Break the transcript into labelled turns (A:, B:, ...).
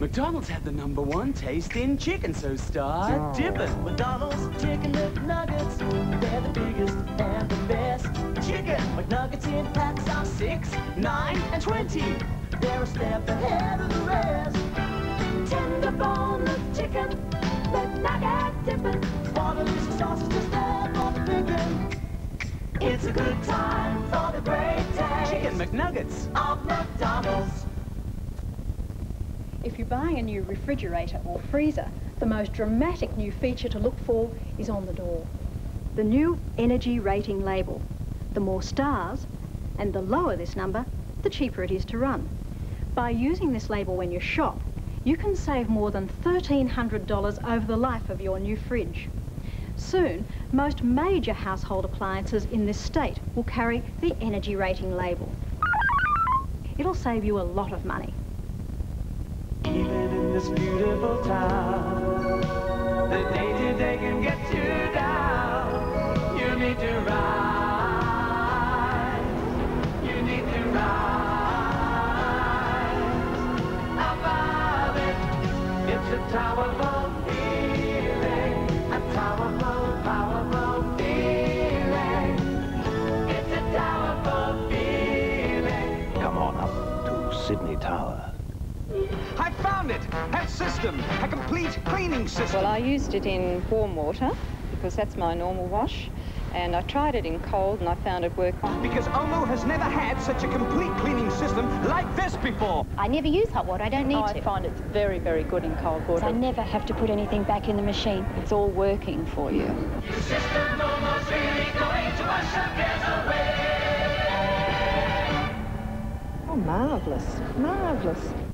A: McDonald's had the number one taste in chicken, so start oh. dipping.
B: McDonald's chicken McNuggets, they're the biggest and the best. Chicken McNuggets in packs of six, nine, and twenty. They're a step ahead of the rest. Tender boneless chicken, McNugget dipping. For delicious sauces just there for the picking. It's a good time for the great taste.
A: Chicken McNuggets
B: of McDonald's.
C: If you're buying a new refrigerator or freezer, the most dramatic new feature to look for is on the door. The new energy rating label. The more stars, and the lower this number, the cheaper it is to run. By using this label when you shop, you can save more than $1,300 over the life of your new fridge. Soon, most major household appliances in this state will carry the energy rating label. It'll save you a lot of money.
B: This beautiful town, the day can get you down. You need to rise. You need to rise above it. It's a powerful feeling, a powerful, powerful feeling. It's a feeling.
D: Come on up to Sydney Tower.
E: I found it! Health system! A complete cleaning system!
F: Well, I used it in warm water because that's my normal wash. And I tried it in cold and I found it worked.
E: Because Omo has never had such a complete cleaning system like this before.
G: I never use hot water. I don't need
F: oh,
G: to.
F: I find it's very, very good in cold water.
G: So I never have to put anything back in the machine.
F: It's all working for you.
B: The system almost really going to wash our away.
H: Oh, marvellous, marvellous.